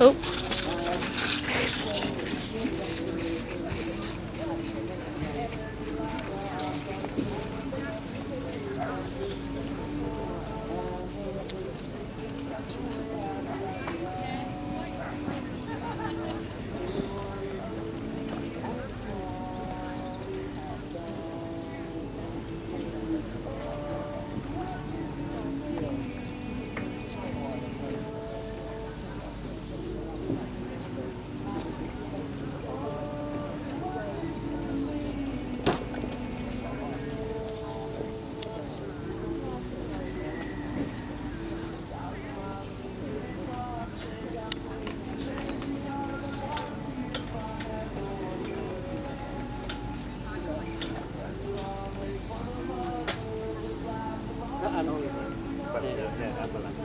Oh. apa lagi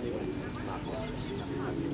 bit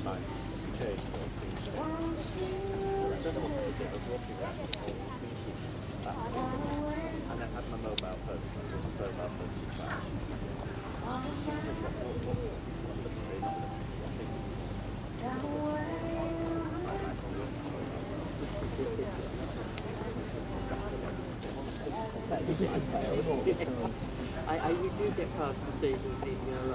I, I, you do get past the stage of being a